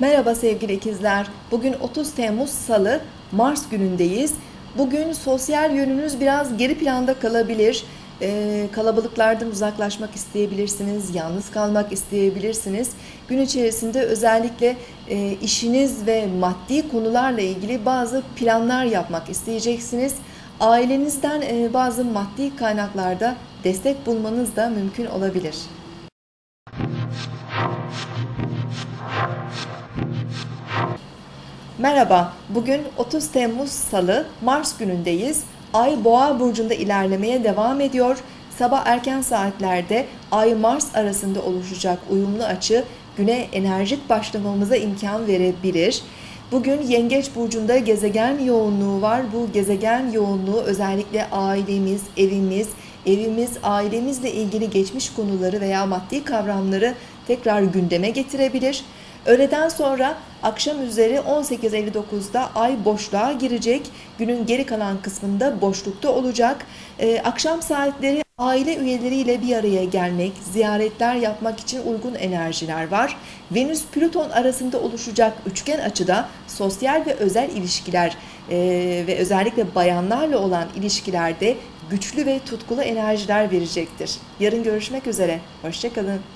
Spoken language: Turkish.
Merhaba sevgili ikizler. Bugün 30 Temmuz Salı, Mars günündeyiz. Bugün sosyal yönünüz biraz geri planda kalabilir. Ee, kalabalıklardan uzaklaşmak isteyebilirsiniz, yalnız kalmak isteyebilirsiniz. Gün içerisinde özellikle e, işiniz ve maddi konularla ilgili bazı planlar yapmak isteyeceksiniz. Ailenizden e, bazı maddi kaynaklarda destek bulmanız da mümkün olabilir. Merhaba, bugün 30 Temmuz Salı, Mars günündeyiz. Ay Boğa burcunda ilerlemeye devam ediyor. Sabah erken saatlerde Ay-Mars arasında oluşacak uyumlu açı güne enerjik başlamamıza imkan verebilir. Bugün Yengeç burcunda gezegen yoğunluğu var. Bu gezegen yoğunluğu özellikle ailemiz, evimiz, evimiz, ailemizle ilgili geçmiş konuları veya maddi kavramları tekrar gündeme getirebilir. Öğleden sonra akşam üzeri 18.59'da ay boşluğa girecek. Günün geri kalan kısmında boşlukta olacak. Ee, akşam saatleri aile üyeleriyle bir araya gelmek, ziyaretler yapmak için uygun enerjiler var. Venüs-Plüton arasında oluşacak üçgen açıda sosyal ve özel ilişkiler e, ve özellikle bayanlarla olan ilişkilerde güçlü ve tutkulu enerjiler verecektir. Yarın görüşmek üzere. Hoşçakalın.